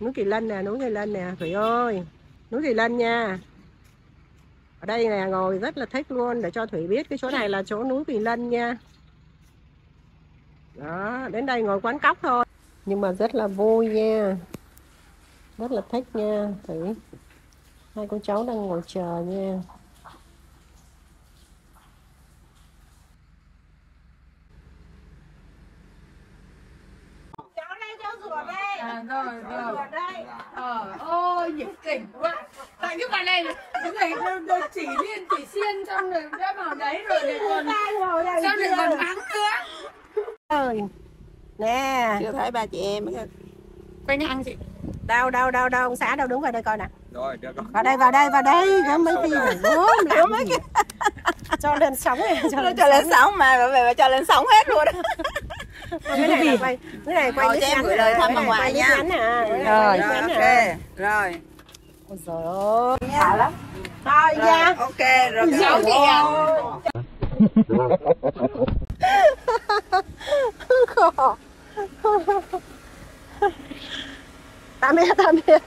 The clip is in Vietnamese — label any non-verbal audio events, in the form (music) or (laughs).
núi kỳ lân nè, núi kỳ lân nè, thủy ơi. Núi kỳ lân nha. Ở đây nè, ngồi rất là thích luôn, để cho thủy biết cái chỗ này là chỗ núi kỳ lân nha. Đó, đến đây ngồi quán cóc thôi. Nhưng mà rất là vui nha. Rất là thích nha, thủy. Hai cô cháu đang ngồi chờ nha. À, rồi rồi ờ ôi nhiệt tình quá tại cái bà này cái này được, được chỉ liên chỉ xiên xong rồi đã vào đấy rồi lại còn sao lại còn mắng nữa ơi nè chưa thấy ba chị em quay ngang chị. Đâu đâu đâu đâu ông xã đâu đứng vào đây coi nè. Rồi được rồi. Vào đây vào đây vào đây có mấy phi này gốm lắm cho lên sóng này cho nó lên cho lên sóng. mà về bà cho lên sóng hết luôn đó. (laughs) cái này quay cái này quay Rồi, cho em gửi nè, lời thăm bà ngoại nha. nè, cái này rồi. ok rồi. Ôi trời ơi. Thả lắm. Thôi nha (laughs) ok rồi cháu chị à tạm biệt tạm biệt